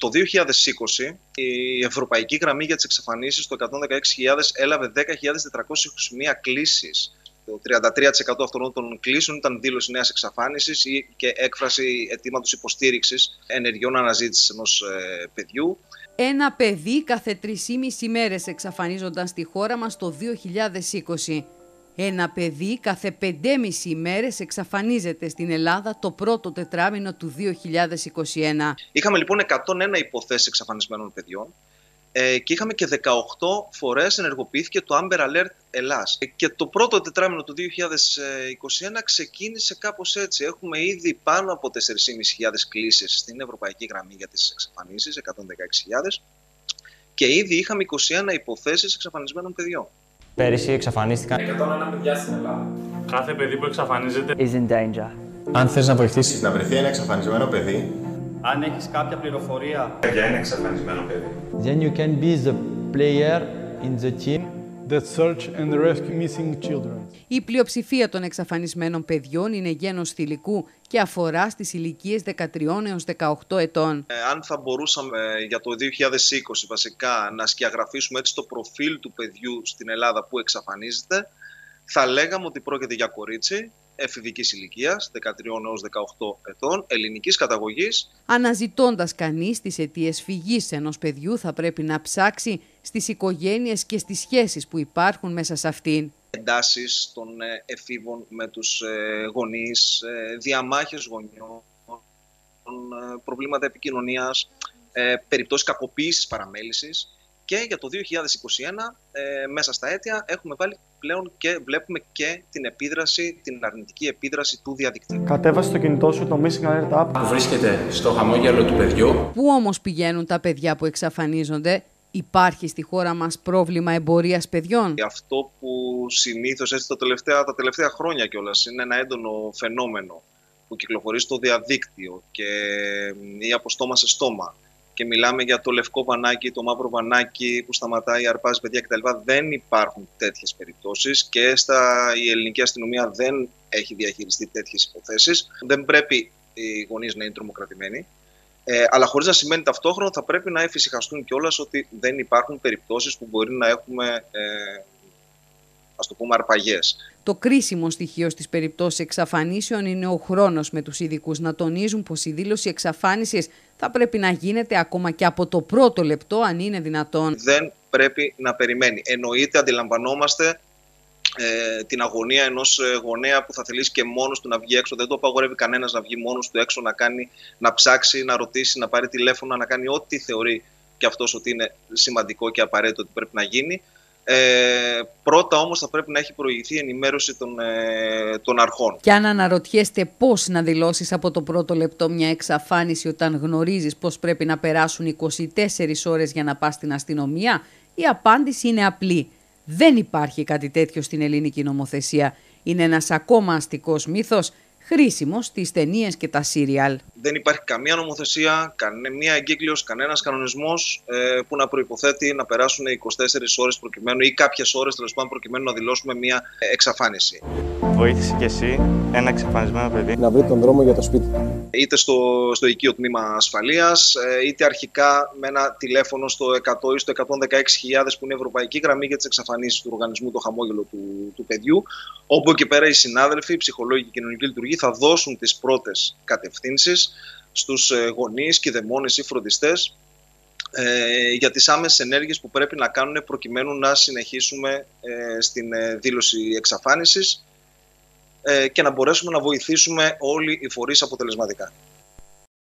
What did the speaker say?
Το 2020 η ευρωπαϊκή γραμμή για τις εξαφανίσεις το 116.000 έλαβε 10.421 κλήσεις. Το 33% αυτών των κλήσεων ήταν δήλωση νέας εξαφάνισης ή και έκφραση αιτήματος υποστήριξης ενεργειών αναζήτησης ενός ε, παιδιού. Ένα παιδί κάθε 3,5 μέρες εξαφανίζονταν στη χώρα μας το 2020. Ένα παιδί κάθε 5,5 ημέρες εξαφανίζεται στην Ελλάδα το πρώτο τετράμινο του 2021. Είχαμε λοιπόν 101 υποθέσεις εξαφανισμένων παιδιών ε, και είχαμε και 18 φορές ενεργοποιήθηκε το Amber Alert Ελλάς. Ε, και το πρώτο τετράμινο του 2021 ξεκίνησε κάπως έτσι. Έχουμε ήδη πάνω από 4.500 κλήσεις στην Ευρωπαϊκή Γραμμή για τις εξαφανίσεις, 116.000 και ήδη είχαμε 21 υποθέσεις εξαφανισμένων παιδιών. Πέρυσι εξαφανίστηκαν 101 παιδιά στην Ελλάδα. Κάθε παιδί που εξαφανίζεται is in danger. Αν θες να βοηθήσεις να βρεθεί ένα εξαφανισμένο παιδί, Αν έχεις κάποια πληροφορία για ένα εξαφανισμένο παιδί. then you can be the player in the team that search and rescue missing children. Η πλειοψηφία των εξαφανισμένων παιδιών είναι γένος θηλυκού και αφορά στις ηλικίες 13 έως 18 ετών. Ε, αν θα μπορούσαμε ε, για το 2020 βασικά να σκιαγραφίσουμε έτσι το προφίλ του παιδιού στην Ελλάδα που εξαφανίζεται, θα λέγαμε ότι πρόκειται για κορίτσι εφηβικής ηλικίας, 13 έως 18 ετών, ελληνικής καταγωγής. Αναζητώντας κανείς τις αιτίες φυγής ενός παιδιού θα πρέπει να ψάξει στις οικογένειες και στις σχέσεις που υπάρχουν μέσα σε αυτήν. εντάσεις των ε, εφήβων με τους ε, γονείς, ε, διαμάχες γονιών, ε, προβλήματα επικοινωνίας, ε, περιπτώσεις κακοποίησης παραμέλησης και για το 2021 ε, μέσα στα αίτια έχουμε βάλει πλέον και βλέπουμε και την επίδραση, την αρνητική επίδραση του διαδικτύου. Κατέβασε στο κινητό σου το Missing Alert App. που βρίσκεται στο χαμόγελο του παιδιού, Πού όμως πηγαίνουν τα παιδιά που εξαφανίζονται, υπάρχει στη χώρα μας πρόβλημα εμπορίας παιδιών; Αυτό που συνήθως έτσι τα τελευταία, τα τελευταία χρόνια κιόλας είναι ένα έντονο φαινόμενο που κυκλοφορεί στο διαδίκτυο και μ, ή από στόμα σε στόμα και μιλάμε για το λευκό βανάκι, το μαύρο βανάκι που σταματάει, αρπάζει παιδιά κτλ. Δεν υπάρχουν τέτοιες περιπτώσεις και στα, η ελληνική αστυνομία δεν έχει διαχειριστεί τέτοιες υποθέσεις. Δεν πρέπει οι γονείς να είναι τρομοκρατημένοι. Ε, αλλά χωρίς να σημαίνει ταυτόχρονα θα πρέπει να εφησυχαστούν κιόλας ότι δεν υπάρχουν περιπτώσεις που μπορεί να έχουμε, ε, ας το πούμε, αρπαγές. Το κρίσιμο στοιχείο στις περιπτώσεις εξαφανίσεων είναι ο χρόνος με τους ειδικούς να τονίζουν πως η δήλωση εξαφάνισης θα πρέπει να γίνεται ακόμα και από το πρώτο λεπτό αν είναι δυνατόν. δεν πρέπει να περιμένει. Εννοείται, αντιλαμβανόμαστε ε, την αγωνία ενός ε, γονέα που θα θελήσει και μόνος του να βγει έξω. Δεν το απαγορεύει κανένας να βγει μόνος του έξω, να, κάνει, να ψάξει, να ρωτήσει, να πάρει τηλέφωνο, να κάνει ό,τι θεωρεί και αυτός ότι είναι σημαντικό και απαραίτητο ότι πρέπει να γίνει. Ε, πρώτα όμως θα πρέπει να έχει προηγηθεί η ενημέρωση των, ε, των αρχών. Και αν αναρωτιέστε πώς να δηλώσεις από το πρώτο λεπτό μια εξαφάνιση όταν γνωρίζεις πως πρέπει να περάσουν 24 ώρες για να πας στην αστυνομία, η απάντηση είναι απλή. Δεν υπάρχει κάτι τέτοιο στην ελληνική νομοθεσία. Είναι ένας ακόμα αστικός μύθος, χρήσιμος στις ταινίες και τα σύριαλ. δεν υπάρχει καμία νομοθεσία, καμία εγκύκλειος, κανένας κανονισμός ε, που να προϋποθέτει να περάσουν 24 ώρες προκειμένου ή κάποιες ώρες τέλος πάντων προκειμένου να δηλώσουμε μια εξαφάνιση. Βοήθησε κι εσύ ένα εξαφανισμένο παιδί. να βρει τον δρόμο για το σπίτι. Είτε στο, στο οικείο τμήμα ασφαλείας, ε, είτε αρχικά με ένα τηλέφωνο στο 100 ή στο 116.000 που είναι η ευρωπαϊκή γραμμή για τις εξαφανίσεις του οργανισμού, το χαμόγελο του, του παιδιού, όπου εκεί πέρα οι συνάδελφοι, οι ψυχολόγοι και οι κοινωνικοί λειτουργοί θα δώσουν τις πρώτες κατευθύνσεις στους ε, γονείς, κηδεμόνες ή φροντιστές ε, για τις άμεσες ενέργειες που πρέπει να κάνουν προκειμένου να συνεχίσουμε ε, στην ε, δήλωση εξαφάνισης. ε, και να μπορέσουμε να βοηθήσουμε όλοι οι φορείς αποτελεσματικά.